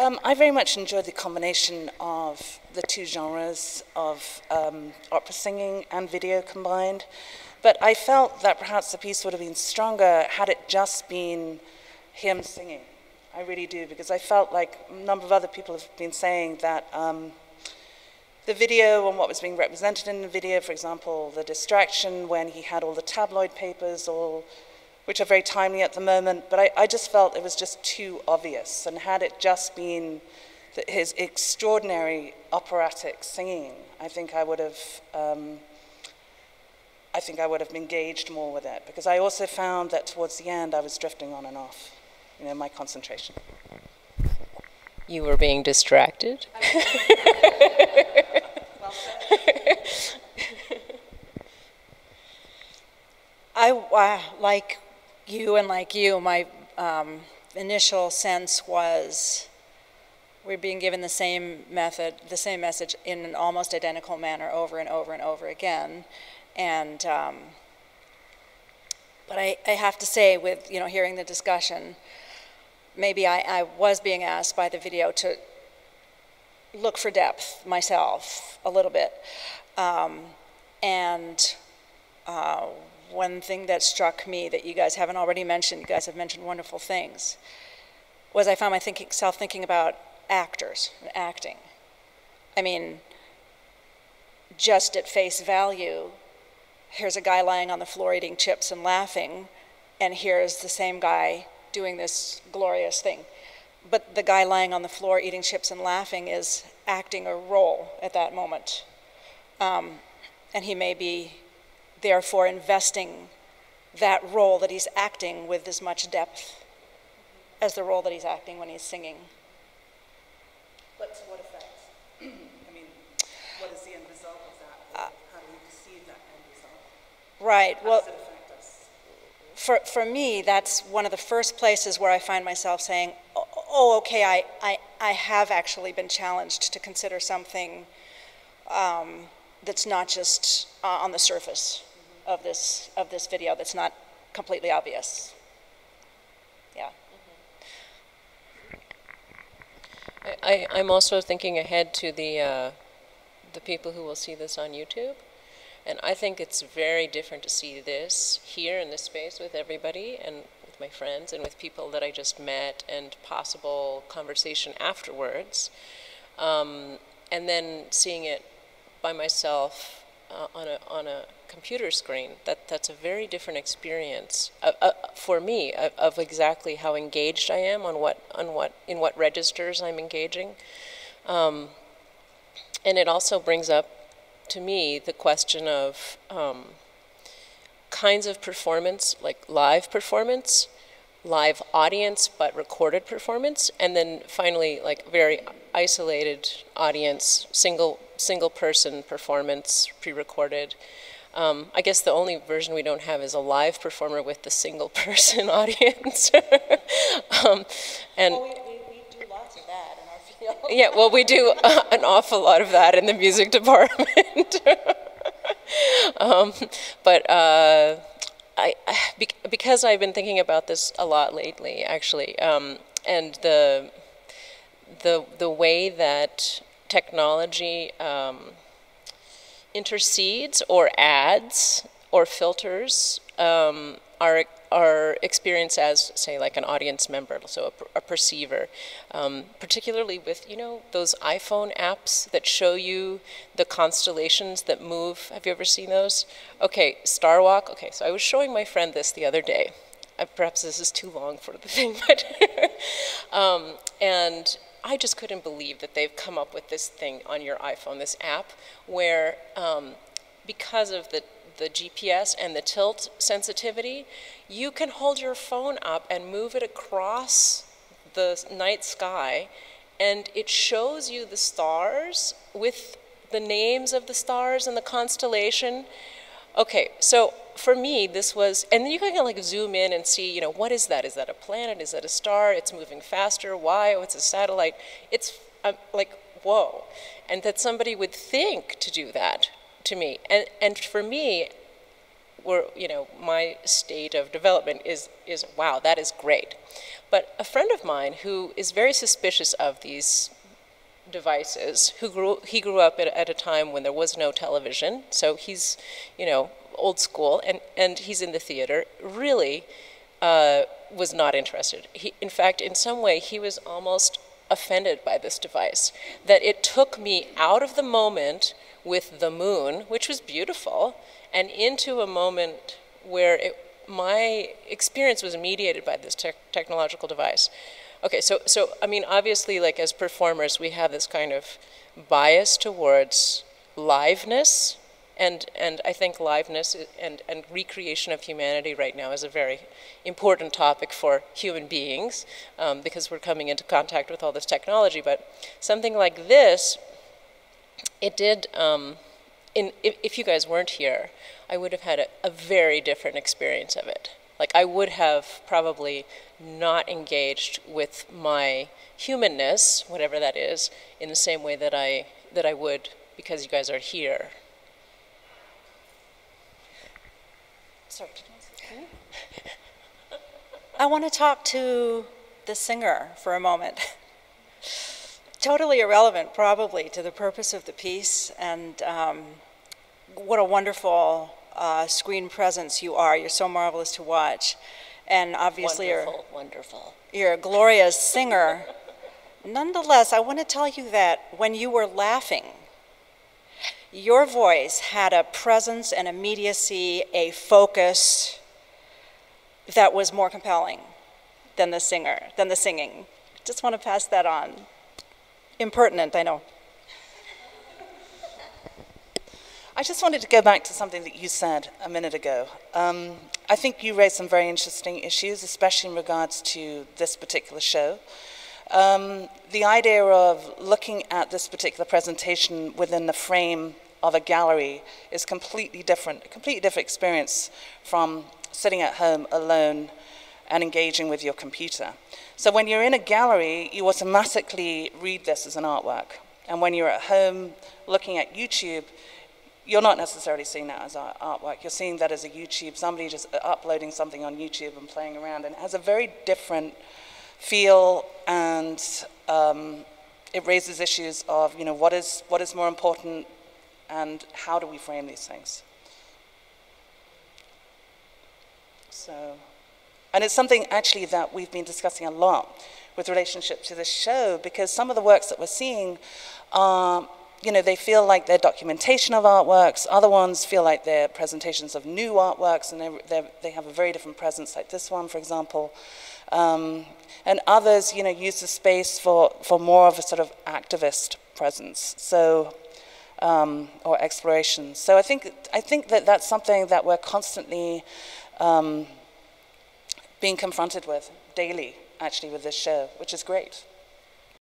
Um, I very much enjoyed the combination of the two genres of um, opera singing and video combined. But I felt that perhaps the piece would have been stronger had it just been him singing. I really do, because I felt like a number of other people have been saying that um, the video and what was being represented in the video, for example, the distraction when he had all the tabloid papers, all, which are very timely at the moment, but I, I just felt it was just too obvious. And had it just been his extraordinary operatic singing, I think I would have. Um, I think I would have engaged more with it because I also found that towards the end I was drifting on and off, you know, my concentration. You were being distracted? I, uh, like you and like you, my um, initial sense was we're being given the same method, the same message in an almost identical manner over and over and over again. And, um, but I, I have to say with, you know, hearing the discussion, maybe I, I was being asked by the video to look for depth myself a little bit. Um, and uh, one thing that struck me that you guys haven't already mentioned, you guys have mentioned wonderful things, was I found myself thinking about actors and acting. I mean, just at face value, here's a guy lying on the floor eating chips and laughing, and here's the same guy doing this glorious thing. But the guy lying on the floor eating chips and laughing is acting a role at that moment. Um, and he may be, therefore, investing that role that he's acting with as much depth as the role that he's acting when he's singing. But to what effect? I mean, what is the end result of that? Uh, How do you perceive that end result? Right. How well, does it affect us? for, for me, that's one of the first places where I find myself saying, oh, oh okay, I, I, I have actually been challenged to consider something um, that's not just uh, on the surface of this, of this video, that's not completely obvious. Yeah. I, am also thinking ahead to the, uh, the people who will see this on YouTube. And I think it's very different to see this here in this space with everybody and with my friends and with people that I just met and possible conversation afterwards. Um, and then seeing it by myself uh, on, a, on a computer screen, that, that's a very different experience uh, uh, for me of, of, exactly how engaged I am on what, on what, in what registers I'm engaging. Um, and it also brings up to me the question of um, kinds of performance, like live performance, live audience but recorded performance, and then finally like very isolated audience, single single person performance, pre-recorded. Um, I guess the only version we don't have is a live performer with the single person audience. um, and well, we, we, we, do lots of that in our field. yeah, well, we do uh, an awful lot of that in the music department. um, but uh, I, because I've been thinking about this a lot lately, actually, um, and the the the way that technology um, intercedes or adds or filters um, our, our experience as, say, like an audience member, so a, a perceiver, um, particularly with, you know, those iPhone apps that show you the constellations that move. Have you ever seen those? Okay, Star Walk. Okay, so I was showing my friend this the other day. Uh, perhaps this is too long for the thing, but um, and I just couldn't believe that they've come up with this thing on your iPhone, this app, where um, because of the, the GPS and the tilt sensitivity, you can hold your phone up and move it across the night sky, and it shows you the stars with the names of the stars and the constellation. Okay, so for me, this was, and then you can like zoom in and see, you know, what is that? Is that a planet? Is that a star? It's moving faster. Why? Oh, it's a satellite. It's um, like, whoa. And that somebody would think to do that to me. And, and for me, where, you know, my state of development is, is wow, that is great. But a friend of mine who is very suspicious of these devices, who grew, he grew up at, at a time when there was no television, so he's, you know, old school, and, and he's in the theater, really uh, was not interested. He, in fact, in some way, he was almost offended by this device, that it took me out of the moment with the moon, which was beautiful, and into a moment where it, my experience was mediated by this te technological device. Okay, so, so, I mean, obviously, like as performers, we have this kind of bias towards liveness, and, and I think liveness and, and recreation of humanity right now is a very important topic for human beings um, because we're coming into contact with all this technology. But something like this, it did, um, in, if, if, you guys weren't here, I would have had a, a very different experience of it. Like I would have probably not engaged with my humanness, whatever that is, in the same way that I, that I would because you guys are here. Sorry. I want to talk to the singer for a moment. totally irrelevant, probably, to the purpose of the piece, and um, what a wonderful uh, screen presence you are. You're so marvelous to watch, and obviously wonderful, you're wonderful. You're a glorious singer. Nonetheless, I want to tell you that when you were laughing, your voice had a presence, an immediacy, a focus that was more compelling than the singer, than the singing. Just want to pass that on. Impertinent, I know. I just wanted to go back to something that you said a minute ago. Um, I think you raised some very interesting issues, especially in regards to this particular show. Um, the idea of looking at this particular presentation within the frame of a gallery is completely different, a completely different experience from sitting at home alone and engaging with your computer. So when you're in a gallery, you automatically read this as an artwork. And when you're at home looking at YouTube, you're not necessarily seeing that as artwork. You're seeing that as a YouTube, somebody just uploading something on YouTube and playing around. And it has a very different feel and um, it raises issues of, you know, what is, what is more important and how do we frame these things? So, and it's something actually that we've been discussing a lot with relationship to this show because some of the works that we're seeing are, you know, they feel like they're documentation of artworks. Other ones feel like they're presentations of new artworks and they're, they're, they have a very different presence like this one, for example. Um, and others, you know, use the space for, for more of a sort of activist presence. So, um, or exploration. So I think, I think that that's something that we're constantly um, being confronted with daily, actually, with this show, which is great.